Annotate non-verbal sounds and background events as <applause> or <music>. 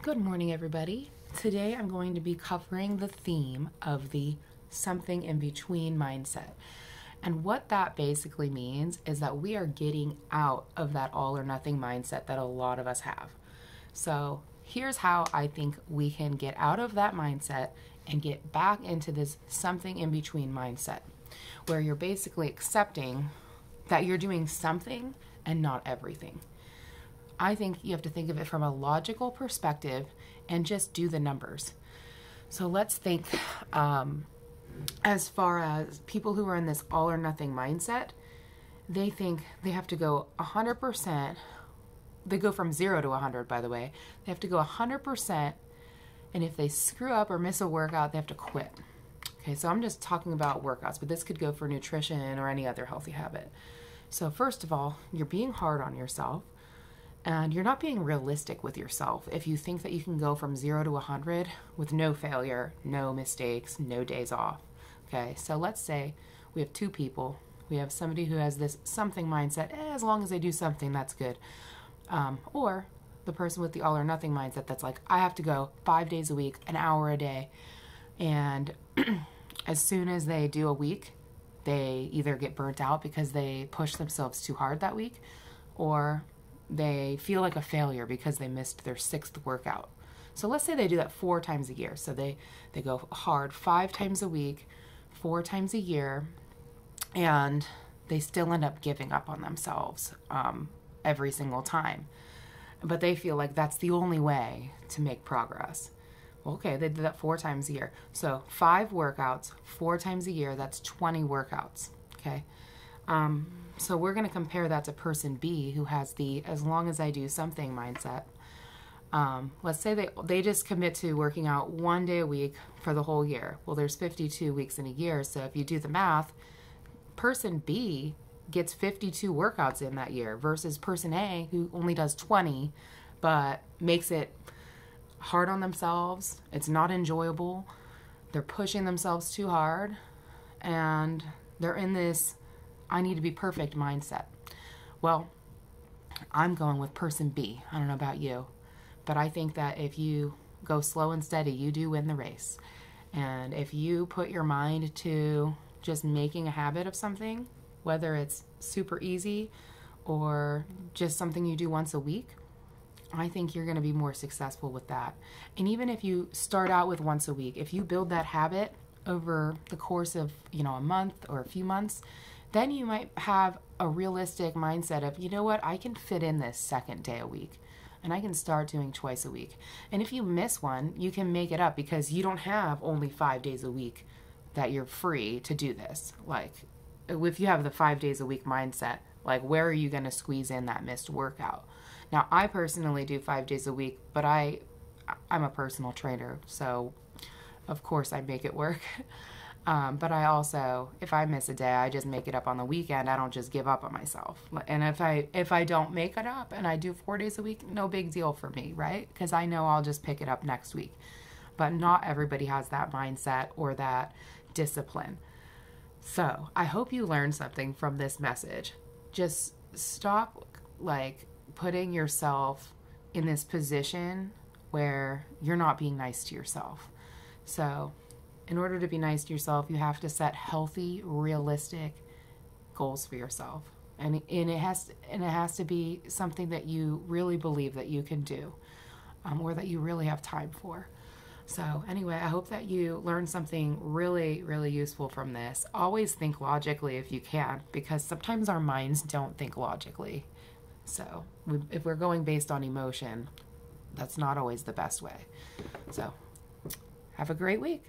Good morning, everybody. Today I'm going to be covering the theme of the something in between mindset. And what that basically means is that we are getting out of that all or nothing mindset that a lot of us have. So, here's how I think we can get out of that mindset and get back into this something in between mindset, where you're basically accepting that you're doing something and not everything. I think you have to think of it from a logical perspective and just do the numbers. So let's think um, as far as people who are in this all or nothing mindset, they think they have to go 100%. They go from zero to 100, by the way. They have to go 100%. And if they screw up or miss a workout, they have to quit. Okay, so I'm just talking about workouts, but this could go for nutrition or any other healthy habit. So, first of all, you're being hard on yourself and you're not being realistic with yourself if you think that you can go from zero to 100 with no failure, no mistakes, no days off. Okay, so let's say we have two people. We have somebody who has this something mindset, eh, as long as they do something, that's good. Um, or the person with the all or nothing mindset that's like, I have to go five days a week, an hour a day. And <clears throat> as soon as they do a week, they either get burnt out because they push themselves too hard that week, or they feel like a failure because they missed their sixth workout. So let's say they do that four times a year. So they, they go hard five times a week, four times a year, and they still end up giving up on themselves um, every single time. But they feel like that's the only way to make progress. Okay, they did that four times a year. So five workouts, four times a year, that's 20 workouts. Okay. Um, so we're going to compare that to person B who has the as long as I do something mindset. Um, let's say they they just commit to working out one day a week for the whole year. Well, there's 52 weeks in a year, so if you do the math, person B gets 52 workouts in that year versus person A who only does 20 but makes it hard on themselves. It's not enjoyable. They're pushing themselves too hard and they're in this I need to be perfect mindset. Well, I'm going with person B. I don't know about you, but I think that if you go slow and steady, you do win the race. And if you put your mind to just making a habit of something, whether it's super easy or just something you do once a week, I think you're going to be more successful with that. And even if you start out with once a week, if you build that habit over the course of, you know, a month or a few months, then you might have a realistic mindset of, you know what, I can fit in this second day a week and I can start doing twice a week. And if you miss one, you can make it up because you don't have only five days a week that you're free to do this. Like, if you have the five days a week mindset, like, where are you going to squeeze in that missed workout? Now, I personally do five days a week, but I, I'm a personal trainer, so of course I make it work. <laughs> Um, but I also, if I miss a day, I just make it up on the weekend. I don't just give up on myself. And if I if I don't make it up and I do four days a week, no big deal for me, right? Because I know I'll just pick it up next week. But not everybody has that mindset or that discipline. So I hope you learned something from this message. Just stop like putting yourself in this position where you're not being nice to yourself. So in order to be nice to yourself, you have to set healthy, realistic goals for yourself. And, and it has and it has to be something that you really believe that you can do, um, or that you really have time for. So anyway, I hope that you learned something really, really useful from this. Always think logically if you can, because sometimes our minds don't think logically. So we, if we're going based on emotion, that's not always the best way. So have a great week.